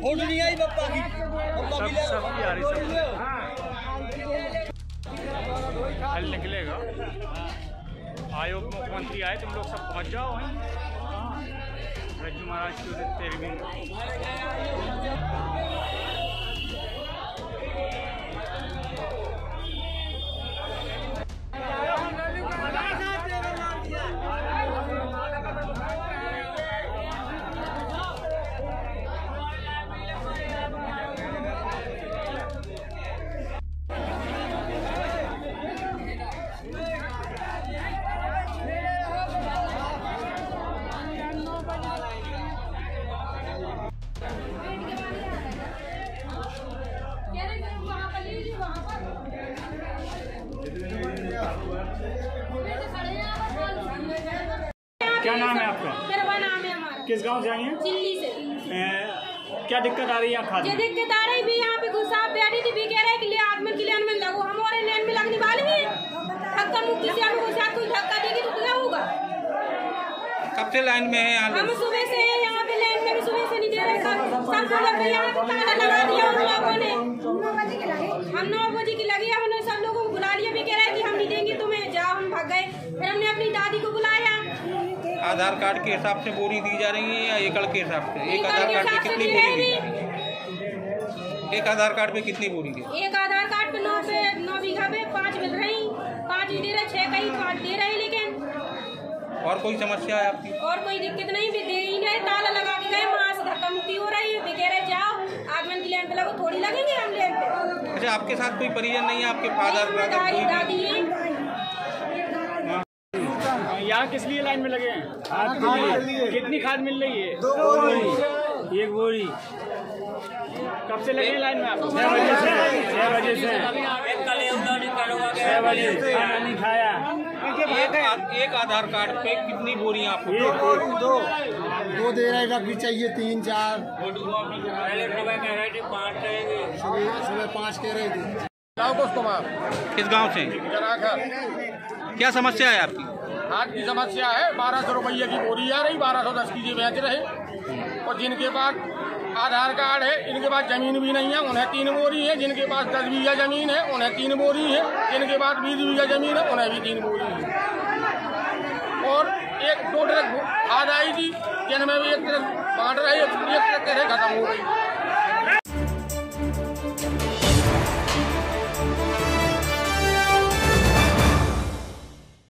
Vote नहीं आई की। आ रही सब। हाँ। निकलेगा। आयोग मुख्यमंत्री आए तुम लोग सब पहुँच जाओ हाँ। रज्जू महाराज की क्या नाम है आपका नाम है हमारा किस गाँव से आई हैं चिल्ली से ए, क्या दिक्कत आ रही है खाद ये में दिक्कत आ रही भी यहाँ पे गुस्सा बैठी थी भी कह रहे कि ले आदमी की लेन में लगो हमारे लेन में लगने वाले हैं धक्का मुक्की से हमें गुस्सा कोई धक्का देगी तो क्या होगा कब से लाइन में है यहाँ हम सुबह से यहाँ पे लेन में भी सुबह से नहीं दे रहे सब सब यहाँ पे ताला लोगों ने हम नौ बजे की लगी हमने सब लोगों को बुला लिया भी कह रहे कि हम नहीं देंगे तुम्हें जाओ हम भाग गए फिर हमने अपनी दादी को बुलाया आधार कार्ड के हिसाब से बोरी दी जा रही है या एकड़ के हिसाब से? एक आधार कार्ड पे कितनी बोरी दी जा रही है? एक आधार कार्ड पे कितनी बोरी दी? एक आधार कार्ड पे नौ पे नौ बीघा पे पाँच मिल रही। पाँच दे रहे छह कहीं पाँच दे रहे लेकिन। और कोई समस्या है आपकी? और कोई दिक्कत नहीं भी दे ही नहीं ताला लगा के गए वहाँ से धक्का मुक्की हो रही है कह रहे जाओ आगमन की लेन पे लगो थोड़ी लगेंगे हम लेन पे। अच्छा आपके साथ कोई परिजन नहीं है आपके फादर ब्रदर दादी है। यहाँ किस लिए लाइन में लगे हैं? खाद के लिए। कितनी खाद मिल रही है? दो बोरी। एक बोरी। कब से लगे लाइन में आप? छह बजे से। छह बजे से। छह बजे खाना नहीं खाया। एक, एक आधार कार्ड पे कितनी बोरी आपको एक दो। दो दे रहे कभी चाहिए तीन चार। सुबह सुबह पाँच कह रहे थे। कुमार किस गाँव से? क्या समस्या है आपकी? आज की समस्या है। बारह सौ रुपये की बोरी आ रही, बारह सौ दस की जी बेच रहे। और जिनके पास आधार कार्ड है, इनके पास ज़मीन भी नहीं है, उन्हें तीन बोरी है। जिनके पास दस बीघा ज़मीन है, उन्हें तीन बोरी है। जिनके पास बीस बीघा ज़मीन है, उन्हें भी तीन बोरी है। और एक दो ट्रक खाद आई थी, जिनमें भी एक ट्रक बांट रहे, एक ट्रक खत्म हो गई।